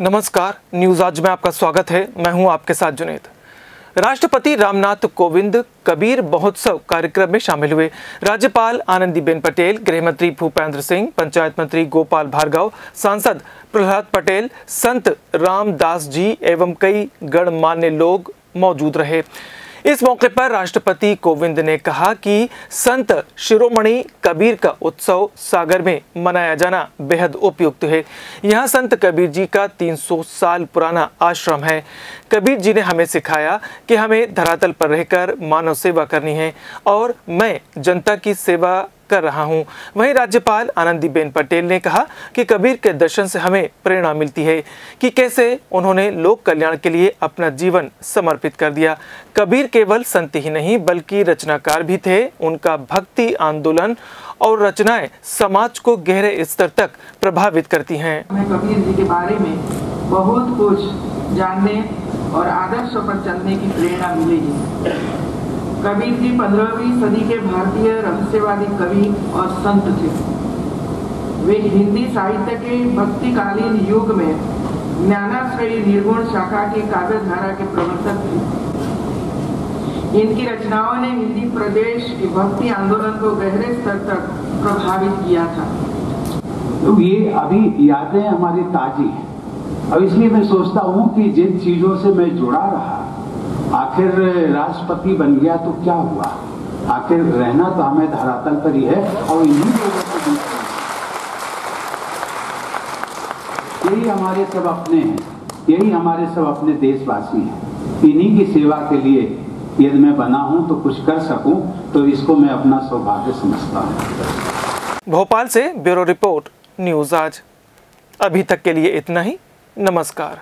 नमस्कार, न्यूज़ आज में आपका स्वागत है। मैं हूँ आपके साथ जुनेद। राष्ट्रपति रामनाथ कोविंद कबीर महोत्सव कार्यक्रम में शामिल हुए। राज्यपाल आनंदीबेन पटेल गृह मंत्री भूपेंद्र सिंह, पंचायत मंत्री गोपाल भार्गव, सांसद प्रहलाद पटेल, संत रामदास जी एवं कई गणमान्य लोग मौजूद रहे। इस मौके पर राष्ट्रपति कोविंद ने कहा कि संत शिरोमणि कबीर का उत्सव सागर में मनाया जाना बेहद उपयुक्त है। यहाँ संत कबीर जी का 300 साल पुराना आश्रम है। कबीर जी ने हमें सिखाया कि हमें धरातल पर रहकर मानव सेवा करनी है और मैं जनता की सेवा कर रहा हूँ। वहीं राज्यपाल आनंदीबेन पटेल ने कहा कि कबीर के दर्शन से हमें प्रेरणा मिलती है कि कैसे उन्होंने लोक कल्याण के लिए अपना जीवन समर्पित कर दिया। कबीर केवल संत ही नहीं, बल्कि रचनाकार भी थे। उनका भक्ति आंदोलन और रचनाएँ समाज को गहरे स्तर तक प्रभावित करती हैं। कबीर जी के बारे में बहुत कुछ जानने और आदर्शों पर चलने की प्रेरणा मिलेगी। कबीर जी पंद्रहवीं सदी के भारतीय रहस्यवादी कवि और संत थे। वे हिंदी साहित्य के भक्तिकालीन युग में ज्ञानाश्रयी निर्गुण शाखा की काव्य धारा के प्रवर्तक थे। इनकी रचनाओं ने हिंदी प्रदेश के भक्ति आंदोलन को गहरे स्तर तक प्रभावित किया था। तो ये अभी यादें हमारी ताजी हैं। अब इसलिए मैं सोचता हूँ कि जिन चीज़ों से मैं जुड़ा रहा आखिर राष्ट्रपति बन गया तो क्या हुआ? आखिर रहना तो हमें धरातल पर ही है और इन्हीं लोगों के बीच यही हमारे सब अपने हैं, यही हमारे सब अपने देशवासी हैं। इन्हीं की सेवा के लिए यदि मैं बना हूँ तो कुछ कर सकूँ तो इसको मैं अपना सौभाग्य समझता हूँ। भोपाल से ब्यूरो रिपोर्ट, न्यूज़ आज। अभी तक के लिए इतना ही। नमस्कार।